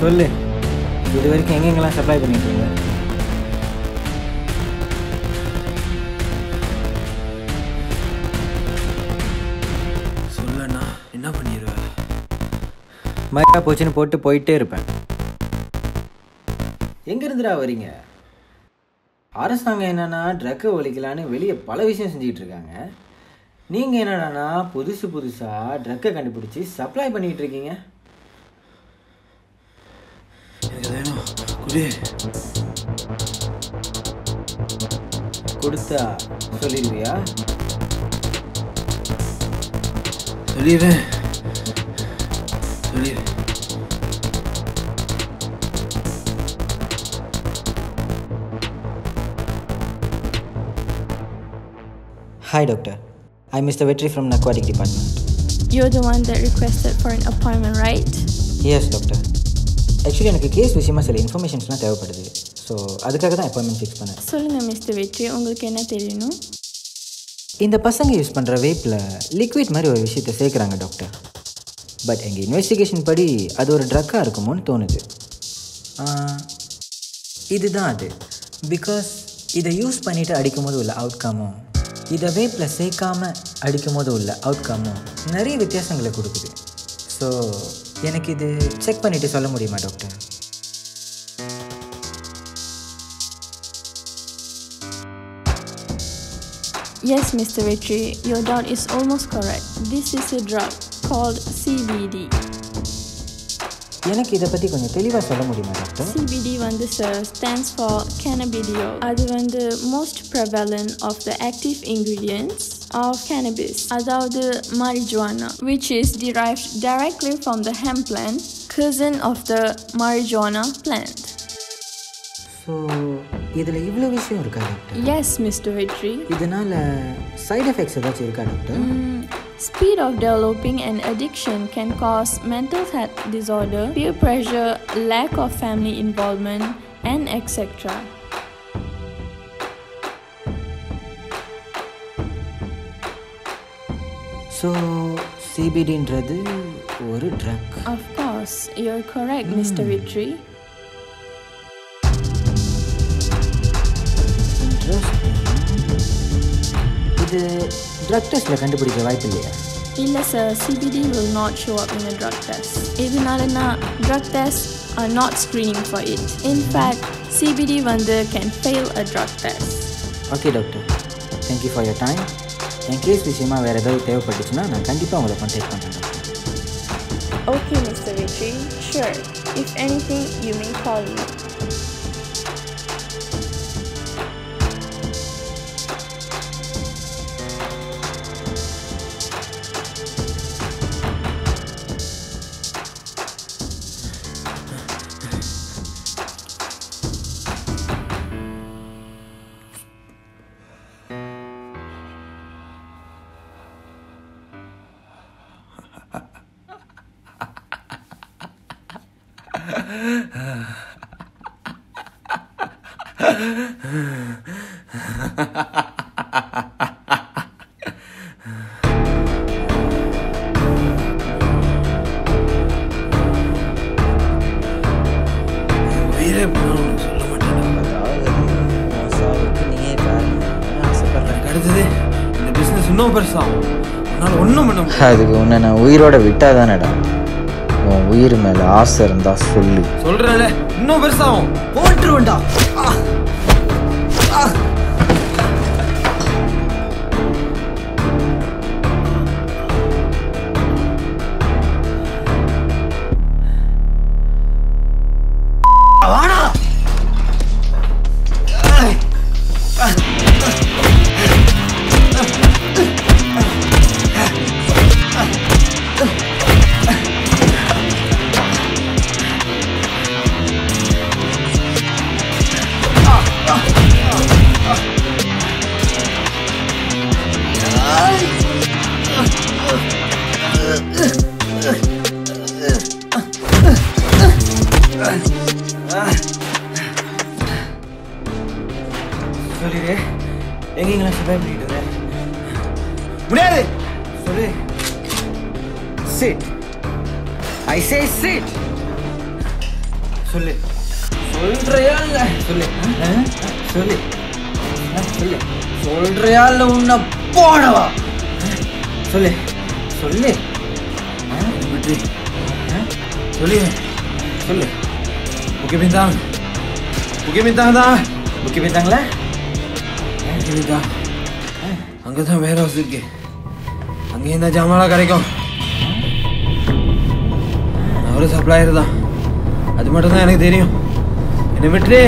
சொல்லு. இது வரைக்கும் எங்கெங்கெல்லாம் சப்ளை பண்ணிட்டு இருந்த சொல்லண்ணா என்ன பண்ணிடுவ மழை போச்சுன்னு போட்டு போயிட்டே இருப்பேன். எங்கேருந்துடா வரீங்க? அரசாங்கம் என்னன்னா ட்ரக்கை ஒழிக்கலான்னு வெளியே பல விஷயம் செஞ்சுக்கிட்டு இருக்காங்க. நீங்கள் என்னடானா புதுசு புதுசாக ட்ரக்கை கண்டுபிடிச்சி சப்ளை பண்ணிகிட்டு இருக்கீங்க. கொடுத்தா சொல்லிடுவியா சொல்லிடுறேன் சொல்லிடுறேன் hi doctor I mister Vetri from நக்வாட்டிக் department You're the one that requested for an appointment, right? Yes doctor Actually எனக்கு கேஸ் விஷயமா சில இன்ஃபர்மேஷன்ஸ்லாம் தேவைப்படுது. ஸோ அதுக்காக தான் அப்பாயின்மெண்ட் ஃபிக்ஸ் பண்ணேன். சொல்லுங்க மிஸ்டர் வெற்றி. உங்களுக்கு என்ன தெரியணும்? இந்த பசங்க யூஸ் பண்ணுற வேப்பில் லிக்விட் மாதிரி ஒரு விஷயத்தை சேர்க்குறாங்க டாக்டர் பட் எங்கள் இன்வெஸ்டிகேஷன் படி அது ஒரு ட்ரக்காக இருக்குமோன்னு தோணுது. இதுதான் அது. பிகாஸ் இதை யூஸ் பண்ணிவிட்டு அடிக்கும் போது உள்ள அவுட்கமும் இதை வேப்பில் சேர்க்காம அடிக்கும் போது உள்ள அவுட்கமும் நிறைய வித்தியாசங்களை கொடுக்குது. ஸோ எனக்கு இது செக் பண்ணிவிட்டு சொல்ல முடியுமா doctor Yes, Mr. Vetri, your doubt is almost correct. This is a drug called CBD. எனக்கு இதை பற்றி கொஞ்சம் தெளிவாக சொல்ல முடியுமா டாக்டர் CBD வந்து sir stands for cannabidiol. அது வந்து most prevalent of the active ingredients of cannabis. அதாவது marijuana, which is derived directly from the hemp plant, cousin of the marijuana plant. So இதில் இவ்வளோ விஷயம் இருக்கா டாக்டர் Yes, Mr. Vetri. இதனால் side effects ஏதாச்சும் இருக்கா doctor Mm, Speed of developing an addiction can cause mental health disorder, peer pressure, lack of family involvement, and etc. So சிபிடின்றது ஒரு drug Of course, you're correct, Mr. Vitri. இது drug டெஸ்ட்டில் கண்டுபிடிக்க வாய்ப்பு இல்லையா இல்ல sir CBD will not show up in a drug test. இதனாலனா drug tests are not screening for it. In fact, CBD வந்து can fail a drug test. Okay doctor thank you for your time N case விஷயமா வேறு ஏதாவது தேவைப்பட்டுச்சுன்னா நான் கண்டிப்பாக உங்களை contact பண்ணுறேன் doctor Okay, Mr. Vitri. Sure. If anything, you may call me. அதுக்கு உன்னை நான் உயிரோட விட்டா தானடா உன் உயிர் மேலே ஆசை இருந்தா சொல்லு. சொல்றேன் இன்னும் பெருசாகும் போட்டுருவேண்டா சப்ளை பண்ணிட்டு முடியாது. சொல்லு. சிட் ஐ சே சிட் சொல்லு. சொல்றியா இல்ல? சொல்லு? சொல்லு. சொல்லு. சொல்றியா இல்ல உன்னை போடவா? சொல்லு. சொல்லு? சொல்லு. சொல்லு. Bukit Bintang Bukit Bintang தான் புக்கி போய்த்தாங்களா Bukit Bintang அங்கே தான் வேர் ஹவுஸ் இருக்கு அங்கேயும் தான் ஜாமான்லாம் கிடைக்கும் நான் ஒரு சப்ளையர் தான் அது மட்டும் தான் எனக்கு தெரியும் என்னை விட்டு